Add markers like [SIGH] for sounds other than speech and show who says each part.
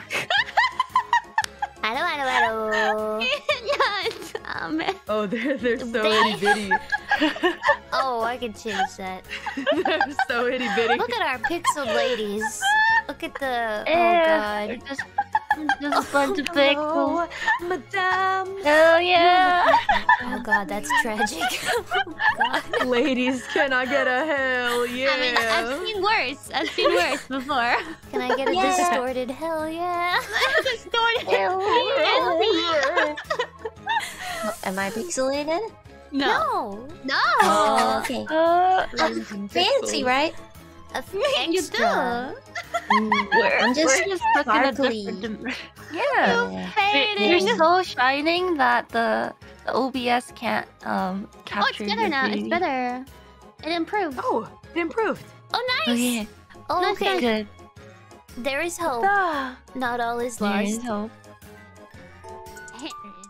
Speaker 1: fuck! Hello, hello, hello. yes. Oh, man. oh, there,
Speaker 2: there's so
Speaker 1: itty bitty. [LAUGHS]
Speaker 2: oh, I can change that. [LAUGHS]
Speaker 1: they're so itty bitty.
Speaker 2: Look at our pixel ladies. Look at the. Oh
Speaker 3: eh, oh
Speaker 2: god.
Speaker 3: Just, just a bunch oh, no. of pixels.
Speaker 1: Madame.
Speaker 2: Oh god, that's tragic. [LAUGHS] oh god.
Speaker 1: Ladies, can I get a hell yeah?
Speaker 4: I mean, I've seen worse. I've seen worse before.
Speaker 2: Can I get a
Speaker 3: Yeah.
Speaker 2: distorted hell yeah? [LAUGHS]
Speaker 4: Distorted.
Speaker 3: Hell yeah!
Speaker 5: Am I pixelated?
Speaker 4: No.
Speaker 2: No.
Speaker 4: No.
Speaker 5: Oh, okay.
Speaker 3: Uh,
Speaker 5: Fancy, right?
Speaker 2: A
Speaker 4: You
Speaker 2: extra.
Speaker 3: we're,
Speaker 5: I'm just
Speaker 3: we're just stuck in a different dim- Yeah.
Speaker 5: Yeah.
Speaker 3: They- They're so shining that the, the OBS can't um
Speaker 4: Oh, it's
Speaker 3: capture
Speaker 4: better
Speaker 3: your
Speaker 4: now. It's better. It improved.
Speaker 1: Oh, it improved.
Speaker 4: Oh,
Speaker 3: Oh
Speaker 4: nice.
Speaker 3: yeah,
Speaker 2: Oh,
Speaker 4: Nice,
Speaker 2: okay.
Speaker 3: good.
Speaker 2: There is hope. Not all is lost.
Speaker 3: There is
Speaker 2: lost.
Speaker 3: hope.
Speaker 4: There is